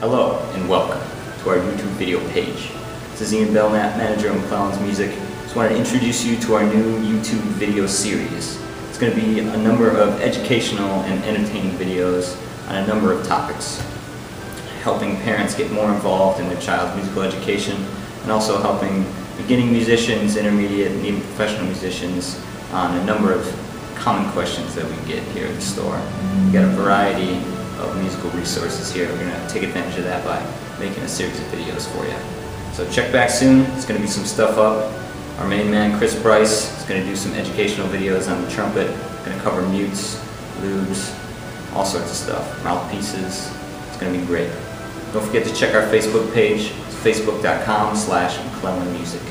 Hello and welcome to our YouTube video page. This is Ian Belknap, manager of McClellan's Music. Just wanted to introduce you to our new YouTube video series. It's going to be a number of educational and entertaining videos on a number of topics, helping parents get more involved in their child's musical education and also helping beginning musicians, intermediate, and even professional musicians on a number of common questions that we get here at the store. We've got a variety of musical resources here. We're going to take advantage of that by making a series of videos for you. So check back soon. There's going to be some stuff up. Our main man, Chris Bryce, is going to do some educational videos on the trumpet. Going to cover mutes, loops, all sorts of stuff, mouthpieces. It's going to be great. Don't forget to check our Facebook page, facebook.com slash McClellan Music.